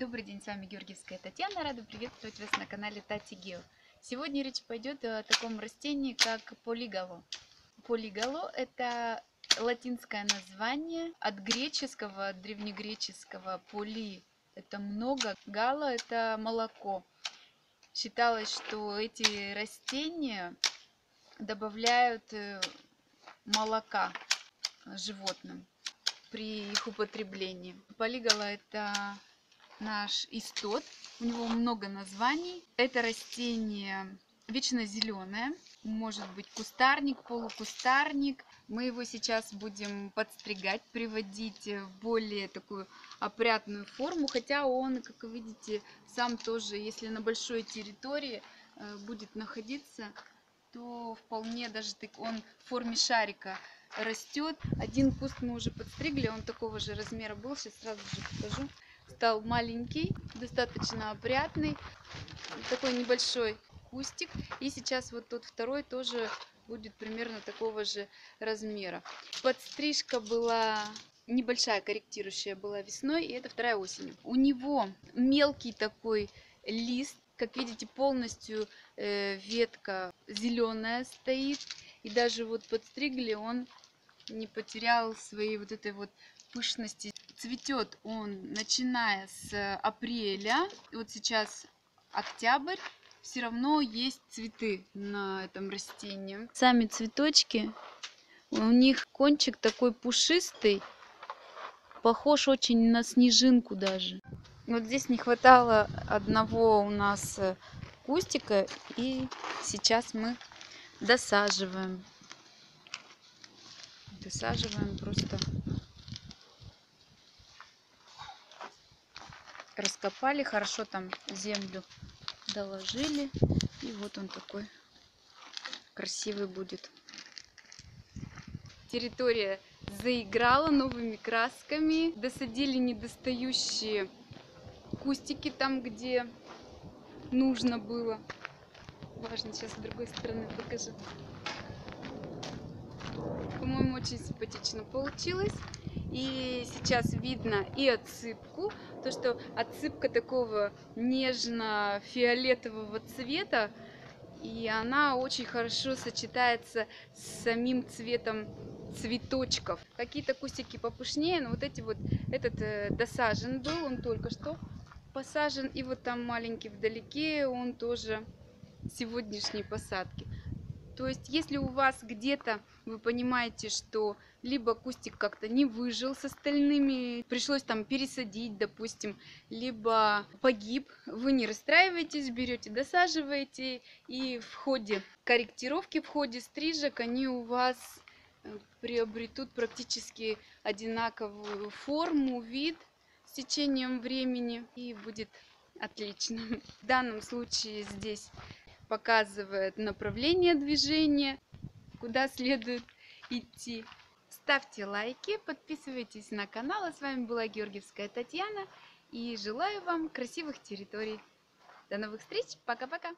Добрый день, с вами Георгиевская Татьяна. Рада приветствовать вас на канале Тати Гео. Сегодня речь пойдет о таком растении, как полигало. Полигало – это латинское название от греческого, от древнегреческого поли – это много, гало – это молоко. Считалось, что эти растения добавляют э, молока животным при их употреблении. Полигало – это наш истот. У него много названий. Это растение вечно зеленое. Может быть кустарник, полукустарник. Мы его сейчас будем подстригать, приводить в более такую опрятную форму. Хотя он, как вы видите, сам тоже, если на большой территории э, будет находиться, то вполне даже он в форме шарика растет. Один куст мы уже подстригли, он такого же размера был. Сейчас сразу же покажу стал маленький, достаточно опрятный, такой небольшой кустик. И сейчас вот тот второй тоже будет примерно такого же размера. Подстрижка была небольшая, корректирующая была весной, и это вторая осень. У него мелкий такой лист, как видите, полностью э, ветка зеленая стоит. И даже вот подстригли, он не потерял своей вот этой вот пышности. Цветет он начиная с апреля. Вот сейчас октябрь. Все равно есть цветы на этом растении. Сами цветочки, у них кончик такой пушистый, похож очень на снежинку даже. Вот здесь не хватало одного у нас кустика, и сейчас мы досаживаем. Досаживаем просто раскопали, хорошо там землю доложили. И вот он такой красивый будет. Территория заиграла новыми красками. Досадили недостающие кустики там, где нужно было. Важно, сейчас с другой стороны покажу. Очень симпатично получилось. И сейчас видно и отсыпку, то что отсыпка такого нежно-фиолетового цвета, и она очень хорошо сочетается с самим цветом цветочков. Какие-то кустики попушнее, но вот эти вот, этот э, досажен был, он только что посажен, и вот там маленький вдалеке, он тоже сегодняшней посадки. То есть, если у вас где-то вы понимаете, что либо кустик как-то не выжил с остальными, пришлось там пересадить, допустим, либо погиб, вы не расстраиваетесь, берете, досаживаете, и в ходе корректировки, в ходе стрижек они у вас э, приобретут практически одинаковую форму, вид с течением времени, и будет отлично. В данном случае здесь показывает направление движения, куда следует идти. Ставьте лайки, подписывайтесь на канал. А с вами была Георгиевская Татьяна. И желаю вам красивых территорий. До новых встреч. Пока-пока.